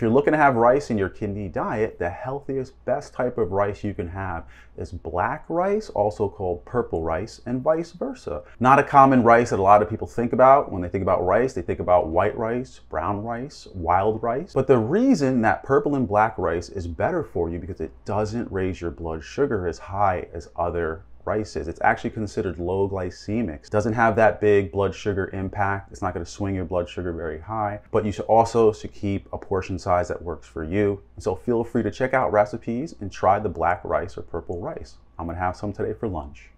If you're looking to have rice in your kidney diet, the healthiest, best type of rice you can have is black rice, also called purple rice, and vice versa. Not a common rice that a lot of people think about. When they think about rice, they think about white rice, brown rice, wild rice. But the reason that purple and black rice is better for you because it doesn't raise your blood sugar as high as other rices. It's actually considered low glycemic. It doesn't have that big blood sugar impact. It's not going to swing your blood sugar very high, but you should also should keep a portion size that works for you. So feel free to check out recipes and try the black rice or purple rice. I'm going to have some today for lunch.